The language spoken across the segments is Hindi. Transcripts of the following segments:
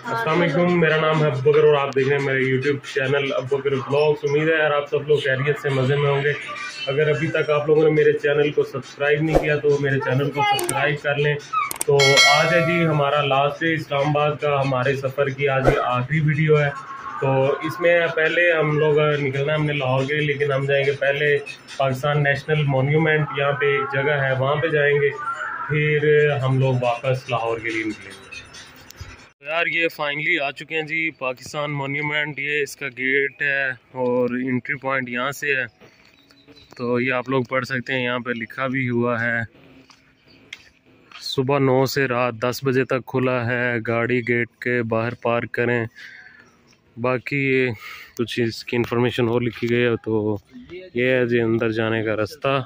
असलम मेरा नाम है अबकर और आप देख रहे हैं मेरे यूट्यूब चैनल अबकर ब्लॉग्स उम्मीद है यार आप सब लोग खैरियत से मज़े में होंगे। अगर अभी तक आप लोगों ने मेरे चैनल को सब्सक्राइब नहीं किया तो मेरे चैनल को सब्सक्राइब कर लें। तो आज है जी हमारा लास्ट डे इस्लामाबाद का हमारे सफ़र की आज आखिरी वीडियो है। तो इसमें पहले हम लोग निकलना हमने लाहौर के लेकिन हम जाएँगे पहले पाकिस्तान नेशनल मोन्यूमेंट यहाँ पे एक जगह है, वहाँ पे जाएँगे। फिर हम लोग वापस लाहौर के लिए निकलेंगे। यार ये फाइनली आ चुके हैं जी। पाकिस्तान मोन्यूमेंट ये इसका गेट है और इंट्री पॉइंट यहाँ से है। तो ये आप लोग पढ़ सकते हैं, यहाँ पे लिखा भी हुआ है। सुबह नौ से रात दस बजे तक खुला है। गाड़ी गेट के बाहर पार्क करें। बाकी ये कुछ इसकी इन्फॉर्मेशन और लिखी गई है तो ये है जी अंदर जाने का रास्ता।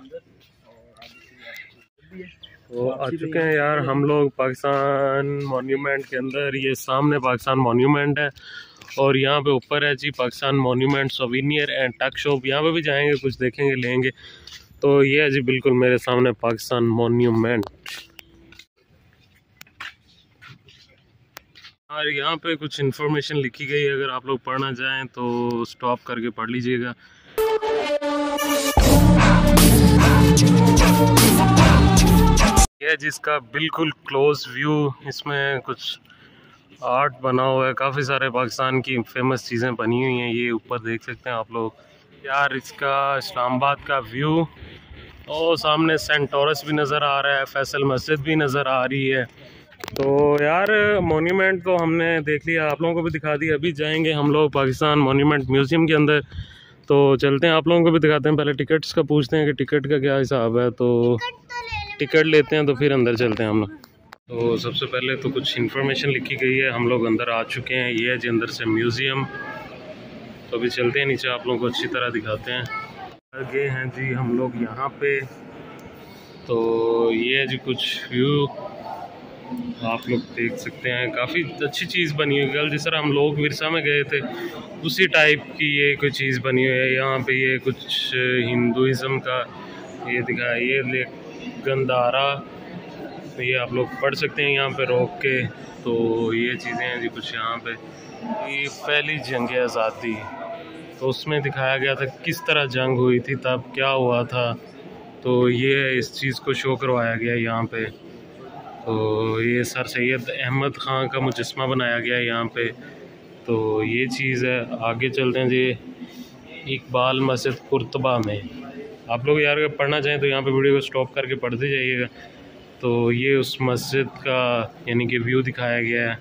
तो आ चुके हैं यार हम लोग पाकिस्तान मॉन्यूमेंट के अंदर ये सामने पाकिस्तान मॉन्यूमेंट है और यहाँ पे ऊपर है जी Pakistan monument souvenir and tuck shop यहाँ पे भी जाएँगे कुछ देखेंगे लेंगे। तो ये है जी बिल्कुल मेरे सामने पाकिस्तान मॉन्यूमेंट। और यहाँ पे कुछ इन्फॉर्मेशन लिखी गई है अगर आप लोग पढ़ना चाहें तो स्टॉप करके पढ़ लीजिएगा। है जिसका बिल्कुल क्लोज व्यू इसमें कुछ आर्ट बना हुआ है। काफ़ी सारे पाकिस्तान की फ़ेमस चीज़ें बनी हुई हैं, ये ऊपर देख सकते हैं आप लोग। यार, इसका इस्लामाबाद का व्यू और सामने सेंट टॉरस भी नज़र आ रहा है, फैसल मस्जिद भी नज़र आ रही है। तो यार मोन्यूमेंट तो हमने देख लिया, आप लोगों को भी दिखा दिया अभी जाएँगे हम लोग पाकिस्तान मोन्यूमेंट म्यूज़ियम के अंदर। तो चलते हैं, आप लोगों को भी दिखाते हैं। पहले टिकट्स का पूछते हैं कि टिकट का क्या हिसाब है तो टिकट लेते हैं तो फिर अंदर चलते हैं हम लोग। तो सबसे पहले तो कुछ इन्फॉर्मेशन लिखी गई है। हम लोग अंदर आ चुके हैं। ये है जी अंदर से म्यूज़ियम तो अभी चलते हैं नीचे। आप लोगों को अच्छी तरह दिखाते हैं। आगे हैं जी हम लोग यहाँ पे। तो ये है जी कुछ व्यू आप लोग देख सकते हैं। काफ़ी अच्छी चीज़ बनी हुई कल जिस तरह हम लोग विरसा में गए थे, उसी टाइप की ये कोई चीज़ बनी हुई है। यहाँ पे ये कुछ हिंदुज़म का ये दिखाया। ये गंदारा तो ये आप लोग पढ़ सकते हैं यहाँ पे रोक के। तो ये चीज़ें हैं जी कुछ यहाँ पे। ये पहली जंग आज़ादी। तो उसमें दिखाया गया था किस तरह जंग हुई थी, तब क्या हुआ था। तो ये इस चीज़ को शो करवाया गया यहाँ पे। तो ये सर सैद अहमद ख़ान का मुजस्मा बनाया गया यहाँ पे। तो ये चीज़ है। आगे चलते हैं जी, इकबाल मस्जिद कुरतबा में। आप लोग यार अगर पढ़ना चाहें तो यहाँ पे वीडियो को स्टॉप करके पढ़ते जाइएगा। तो ये उस मस्जिद का यानी कि व्यू दिखाया गया है।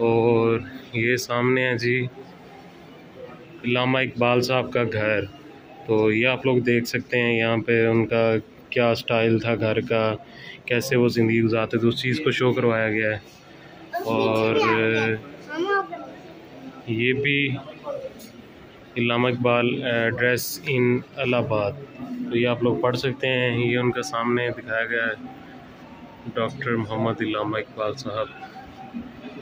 और ये सामने है जी लामा इकबाल साहब का घर। तो ये आप लोग देख सकते हैं यहाँ पे उनका क्या स्टाइल था घर का, कैसे वो ज़िंदगी गुजारते थे, उस चीज़ को शो करवाया गया है। और ये भी इलामा इकबाल एड्रेस इन अलाहाबाद। तो ये आप लोग पढ़ सकते हैं। ये उनका सामने दिखाया गया है। डॉक्टर मोहम्मद इलामा इकबाल साहब।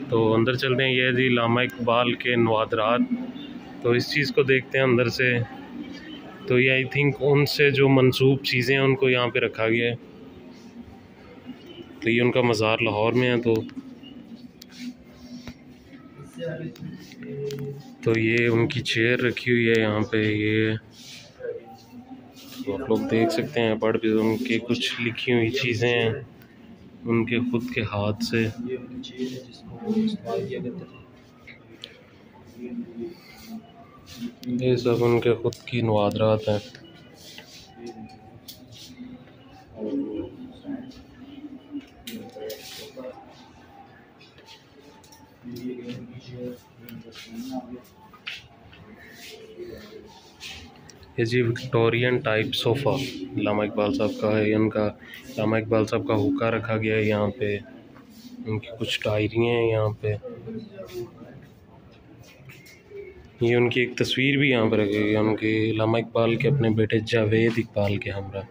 तो अंदर चलते हैं। ये जी इलामा इकबाल के नवादरात। तो इस चीज़ को देखते हैं अंदर से। तो ये आई थिंक उनसे जो मनसूब चीज़ें हैं, उनको यहाँ पे रखा गया है। तो ये उनका मज़ार लाहौर में है। तो तो ये उनकी चेयर रखी हुई है यहाँ पे, ये तो आप लोग देख सकते हैं, पढ़ भी उनके कुछ लिखी हुई चीज़ें हैं, उनके खुद के हाथ से। ये सब उनके खुद की नवादरात हैं। जी Victorian type sofa Allama Iqbal साहब का है, इनका, लामा इकबाल साहब का हुक्का रखा गया है यहाँ पे। उनकी कुछ डायरियाँ हैं यहाँ पे। ये उनकी एक तस्वीर भी यहाँ पर रखी गई है, उनके, लामा इकबाल के अपने बेटे जावेद इकबाल के हमरा।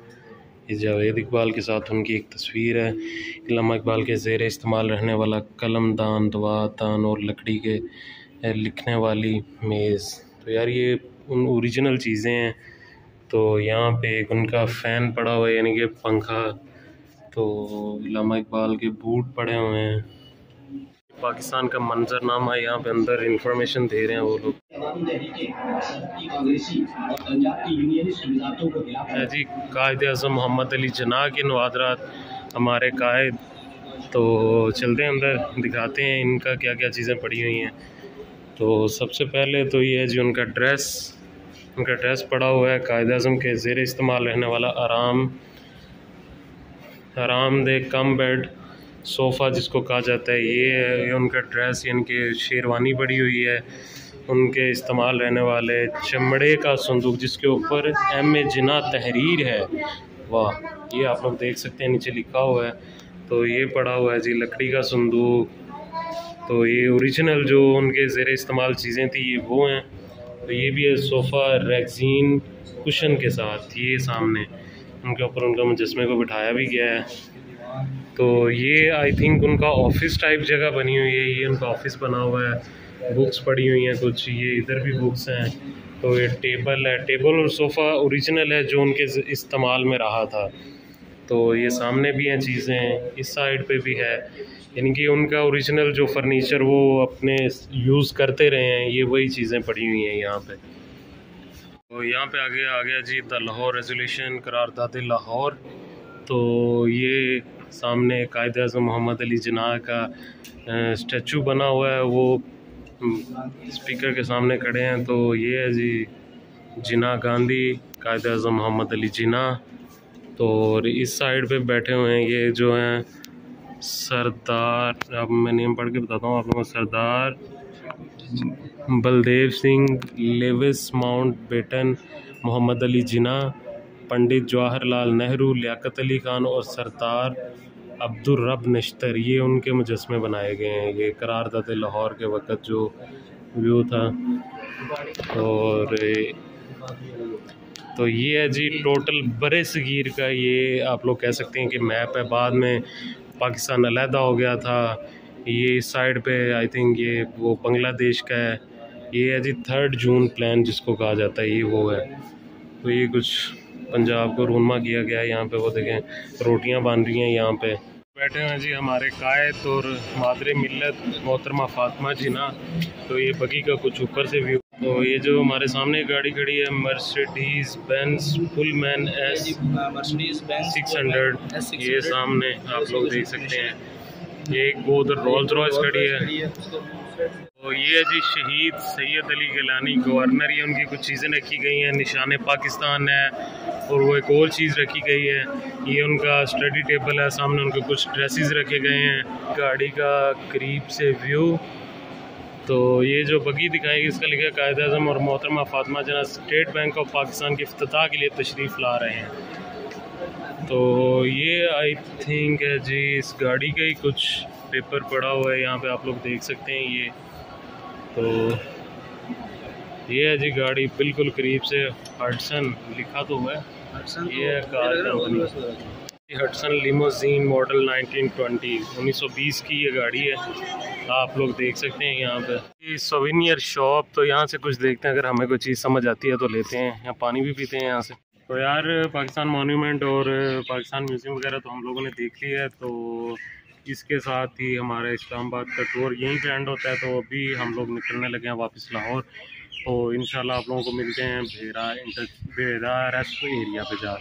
इस जावेद इकबाल के साथ उनकी एक तस्वीर है। इलामा इकबाल के ज़ेर इस्तेमाल रहने वाला कलम, दान दवा दान और लकड़ी के लिखने वाली मेज़। तो यार ये उन ओरिजिनल चीज़ें हैं। तो यहाँ पे एक उनका फ़ैन पड़ा हुआ है, यानी कि पंखा। तो इलामा इकबाल के बूट पड़े हुए हैं। पाकिस्तान का मंजरनामा यहाँ पे अंदर इंफॉर्मेशन दे रहे हैं वो लोग। जी। कायद अजम मोहम्मद अली जना के नवादरात हमारे कायद। तो चलते हैं अंदर दिखाते हैं इनका क्या क्या चीज़ें पड़ी हुई हैं। तो सबसे पहले तो ये है जी उनका ड्रेस उनका ड्रेस पड़ा हुआ है कायद अजम के ज़ेर इस्तेमाल रहने वाला आराम। आरामदह कम बेड सोफ़ा जिसको कहा जाता है, ये ये उनका ड्रेस यानी कि शेरवानी पड़ी हुई है। उनके इस्तेमाल रहने वाले चमड़े का संदूक जिसके ऊपर एम ए जना तहरीर है। वाह, ये आप लोग देख सकते हैं, नीचे लिखा हुआ है। तो ये पड़ा हुआ है जी, लकड़ी का संदूक। तो ये ओरिजिनल जो उनके ज़ेर इस्तेमाल चीज़ें थी, ये वो हैं। तो ये भी है सोफ़ा रैगजीन कुशन के साथ, ये सामने। उनके ऊपर उनका मुजस्मे को बिठाया भी गया है। तो ये आई थिंक उनका ऑफ़िस टाइप जगह बनी हुई है, ये उनका ऑफ़िस बना हुआ है बुक्स पड़ी हुई हैं कुछ, ये इधर भी बुक्स हैं तो ये टेबल है टेबल और सोफ़ा ओरिजिनल है जो उनके इस्तेमाल में रहा था तो ये सामने भी हैं चीज़ें, इस साइड पे भी है यानी कि उनका ओरिजिनल जो फर्नीचर वो अपने यूज़ करते रहे हैं, ये वही चीज़ें पड़ी हुई हैं यहाँ पे। तो यहाँ पे आगे आ गया जी द लाहौर रेजोल्यूशन करारदाद लाहौर तो ये सामने कायद अजम मोहम्मद अली जना का स्टैचू बना हुआ है, वो स्पीकर के सामने खड़े हैं। तो ये है जी जिना गांधी, कायद अजम मोहम्मद अली जिना तो और इस साइड पे बैठे हुए हैं, ये जो हैं, सरदार, अब मैं नेम पढ़ के बताता हूँ आप लोगों को, Sardar Baldev Singh, Louis Mountbatten, Mohammad Ali Jinnah Pandit Jawaharlal Nehru, Liaquat Ali Khan और सरदार अब्दुलरब नश्तर, ये उनके मुजस्मे बनाए गए हैं। ये करारदाद लाहौर के वक़्त जो व्यू था। और तो ये है जी टोटल बड़े सगीर का ये आप लोग कह सकते हैं कि मैप है। बाद में पाकिस्तान अलहदा हो गया था। ये इस साइड पे आई थिंक ये वो बांग्लादेश का है। ये है जी थर्ड जून प्लान जिसको कहा जाता है, ये वो है। तो ये कुछ पंजाब को रूनमा किया गया है, यहाँ पे वो देखें, रोटियाँ बन रही हैं यहाँ पे। बैठे हैं जी हमारे कायद और मादरे मिलत मोहतरमा फातमा जी ना तो ये बगी का कुछ ऊपर से व्यू तो ये जो हमारे सामने गाड़ी खड़ी है Mercedes Benz Pullman S six hundred ये सामने आप लोग देख सकते हैं। ये एक वो उधर रोल्स रॉयस खड़ी है। तो ये है जी शहीद सैयद अली गिलानी, गवर्नर, ये उनकी कुछ चीज़ें रखी गई हैं। निशान पाकिस्तान है और वो एक और चीज़ रखी गई है। ये उनका स्टडी टेबल है, सामने उनके कुछ ड्रेसेस रखे गए हैं। गाड़ी का करीब से व्यू। तो ये जो बगी दिखाई गई, इसका लिखा कायद अजम और मोहतरमा फातमा जना स्टेट बैंक ऑफ़ पाकिस्तान के अफ्ताह के लिए तशरीफ़ ला रहे हैं। तो ये आई थिंक है जी, इस गाड़ी का ही कुछ पेपर पड़ा हुआ है यहाँ पे आप लोग देख सकते हैं ये। तो ये है जी गाड़ी बिल्कुल करीब से हटसन लिखा तो हुआ है। ये है car company Hudson limousine model 1920 1920 की ये गाड़ी है। आप लोग देख सकते हैं यहाँ पे। ये सोविनियर शॉप तो यहाँ से कुछ देखते हैं अगर हमें कोई चीज़ समझ आती है तो लेते हैं। यहाँ पानी भी पीते हैं यहाँ से। तो यार पाकिस्तान मोन्यूमेंट और पाकिस्तान म्यूज़ियम वगैरह तो हम लोगों ने देख लिया है तो इसके साथ ही हमारा इस्लामाबाद का टूर यहीं पे एंड होता है तो अभी हम लोग निकलने लगे हैं वापस लाहौर। तो इन आप लोगों को मिलते हैं Bhera inter Bhera rest area पे जा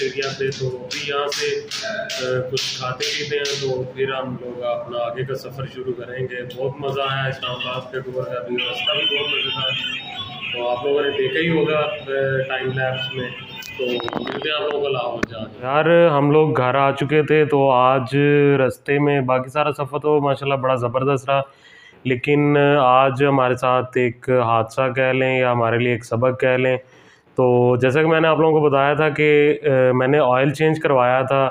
एरिया पे तो अभी यहाँ से कुछ खाते पीते हैं तो फिर हम लोग अपना आगे का सफ़र शुरू करेंगे। बहुत मज़ा आया इस्लामाबाद के टूर का भी रास्ता भी बहुत मज़ेदार तो आप लोगों ने देखा ही होगा टाइम लैब्स में। तो आप लोगों को यार, हम लोग घर आ चुके थे तो आज रास्ते में बाकी सारा सफ़र तो माशाल्लाह बड़ा ज़बरदस्त रहा। लेकिन आज हमारे साथ एक हादसा कह लें या हमारे लिए एक सबक कह लें तो जैसा कि मैंने आप लोगों को बताया था कि मैंने ऑयल चेंज करवाया था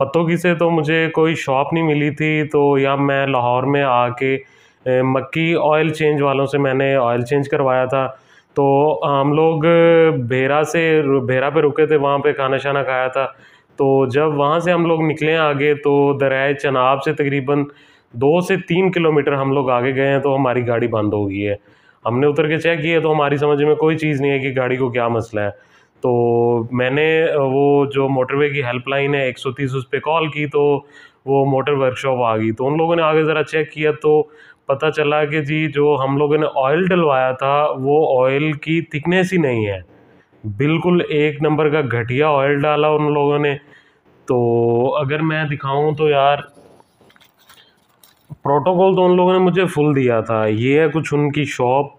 पत्तों की से तो मुझे कोई शॉप नहीं मिली थी तो या मैं लाहौर में आके मक्की ऑयल चेंज वालों से मैंने ऑयल चेंज करवाया था। तो हम लोग भेरा से, भेरा पे रुके थे, वहाँ पे खाना शाना खाया था। तो जब वहाँ से हम लोग निकले आगे तो दरियाए चनाब से तकरीबन दो से तीन किलोमीटर हम लोग आगे गए हैं तो हमारी गाड़ी बंद हो गई है। हमने उतर के चेक किया तो हमारी समझ में कोई चीज़ नहीं है कि गाड़ी को क्या मसला है। तो मैंने वो जो मोटरवे की हेल्पलाइन है, एक सौ तीस, उस पर कॉल की तो वो मोटर वर्कशॉप आ गई। तो उन लोगों ने आगे ज़रा चेक किया तो पता चला कि जी, जो हम लोगों ने ऑयल डलवाया था, वो ऑयल की थिकनेस ही नहीं है। बिल्कुल एक नंबर का घटिया ऑयल डाला उन लोगों ने। तो अगर मैं दिखाऊँ तो यार प्रोटोकॉल तो उन लोगों ने मुझे फुल दिया था। ये है कुछ उनकी शॉप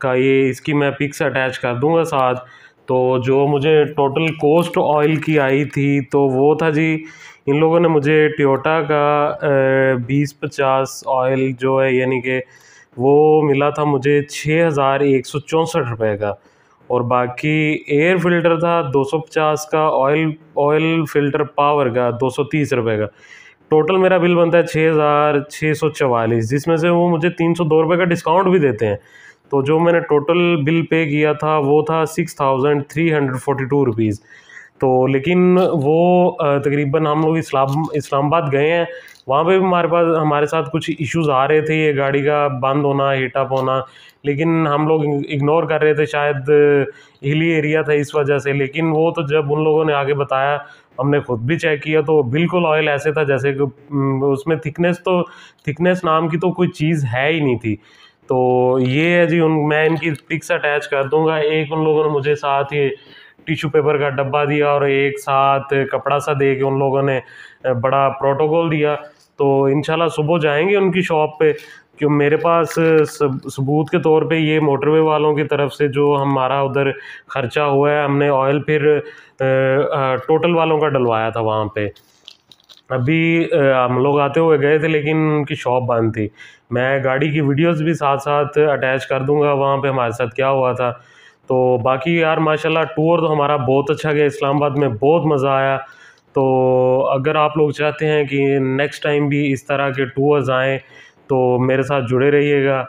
का, ये इसकी मैं पिक्स अटैच कर दूँगा साथ। तो जो मुझे टोटल कोस्ट ऑयल की आई थी तो वो था जी, इन लोगों ने मुझे टोयोटा का बीस पचास ऑयल जो है, यानी कि वो मिला था मुझे छः हज़ार एक सौ चौंसठ रुपये का। और बाकी एयर फ़िल्टर था दो सौ पचास का ऑयल ऑयल फ़िल्टर पावर का दो सौ तीस रुपये का। टोटल मेरा बिल बनता है छः हज़ार छः सौ चवालीस, जिसमें से वो मुझे तीन सौ दो रुपये का डिस्काउंट भी देते हैं। तो जो मैंने टोटल बिल पे किया था, वो था six thousand three hundred forty two rupees. तो लेकिन वो तकरीबन हम लोग इस्लाम, इस्लामाबाद गए हैं। वहाँ पे भी हमारे पास, हमारे साथ कुछ इश्यूज़ आ रहे थे, ये गाड़ी का बंद होना हीटअप होना लेकिन हम लोग इग्नोर कर रहे थे, शायद हिली एरिया था इस वजह से। लेकिन वो तो जब उन लोगों ने आगे बताया, हमने खुद भी चेक किया तो बिल्कुल ऑयल ऐसे था, जैसे कि उसमें थिकनेस तो थिकनेस नाम की तो कोई चीज़ है ही नहीं थी। तो ये है जी, उन, मैं इनकी पिक्स अटैच कर दूँगा। एक उन लोगों ने मुझे साथ ही टिश्यू पेपर का डब्बा दिया और एक साथ कपड़ा सा दे के उन लोगों ने बड़ा प्रोटोकॉल दिया। तो इनशाला सुबह जाएँगे उनकी शॉप पे, क्यों मेरे पास सबूत के तौर पे ये मोटरवे वालों की तरफ़ से जो हमारा उधर ख़र्चा हुआ है, हमने ऑयल फिर टोटल वालों का डलवाया था वहाँ पे। अभी हम लोग आते हुए गए थे, लेकिन उनकी शॉप बंद थी। मैं गाड़ी की वीडियोस भी साथ साथ अटैच कर दूँगा, वहाँ पे हमारे साथ क्या हुआ था। तो बाकी यार, माशाल्लाह टूर तो हमारा बहुत अच्छा गया, इस्लामाबाद में बहुत मज़ा आया। तो अगर आप लोग चाहते हैं कि नेक्स्ट टाइम भी इस तरह के टूर्स आएँ तो मेरे साथ जुड़े रहिएगा।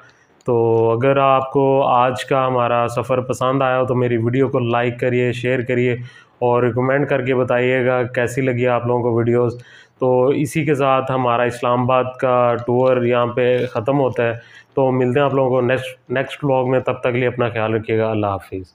तो अगर आपको आज का हमारा सफ़र पसंद आया हो तो मेरी वीडियो को लाइक करिए शेयर करिए और रिकमेंड करके बताइएगा कैसी लगी आप लोगों को वीडियोस तो इसी के साथ हमारा इस्लामाबाद का टूर यहाँ पे ख़त्म होता है। तो मिलते हैं आप लोगों को नेक्स्ट नेक्स्ट व्लॉग में, तब तक लिए अपना ख्याल रखिएगा। अल्लाह हाफिज़।